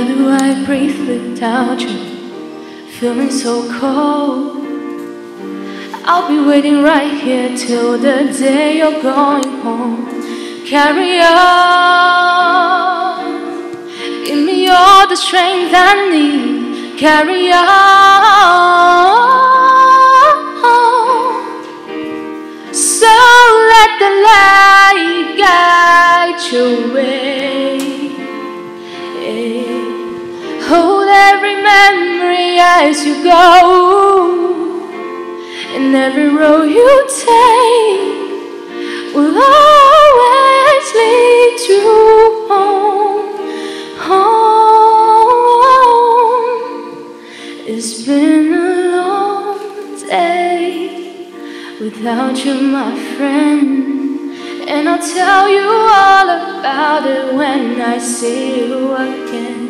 How do I breathe without you? Feeling so cold. I'll be waiting right here till the day you're going home. Carry on. Give me all the strength I need. Carry on. So let the light and every road you take will always lead you home. Home. It's been a long day without you, my friend. And I'll tell you all about it when I see you again.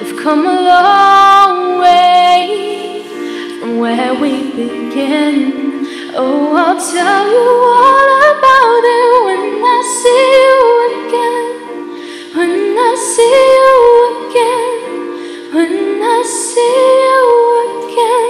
We've come a long way began. Oh, I'll tell you all about it when I see you again. When I see you again. When I see you again.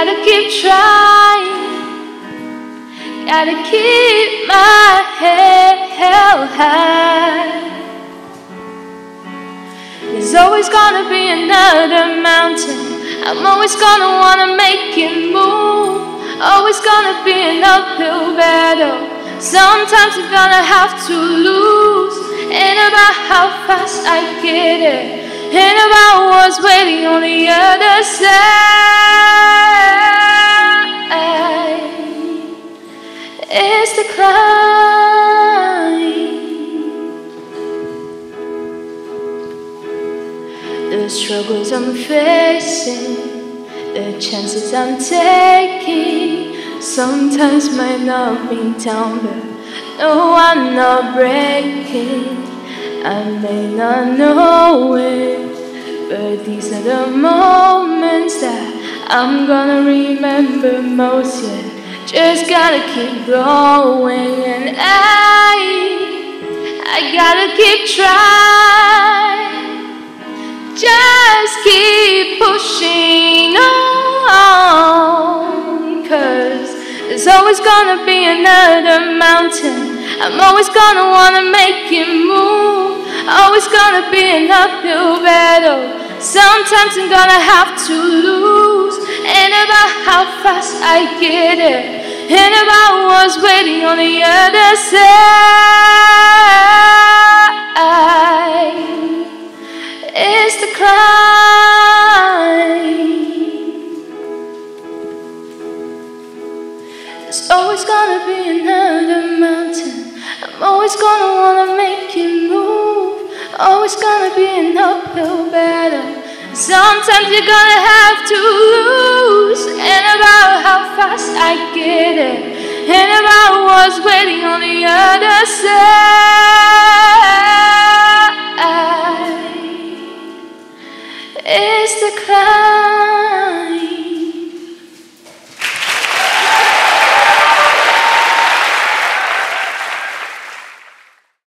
gotta keep trying. Gotta keep my head held high. There's always gonna be another mountain. I'm always gonna wanna make it move. Always gonna be an uphill battle. Sometimes I'm gonna have to lose. Ain't about how fast I get it. Ain't about what's waiting on the other The struggles I'm facing, the chances I'm taking. Sometimes might knock me down, but no, I'm not breaking. I may not know it, but these are the moments that I'm gonna remember most. Yeah, just gotta keep going, and I, I gotta keep trying. Pushing on, cause there's always gonna be another mountain. I'm always gonna wanna make it move. Always gonna be an uphill battle. Sometimes I'm gonna have to lose. Ain't about how fast I get it. Ain't about what's waiting on the other side. Always gonna be another mountain. I'm always gonna wanna make you move. Always gonna be an uphill battle. Sometimes you're gonna have to lose. And about how fast I get it. And about what's waiting on the other side. It's the climb.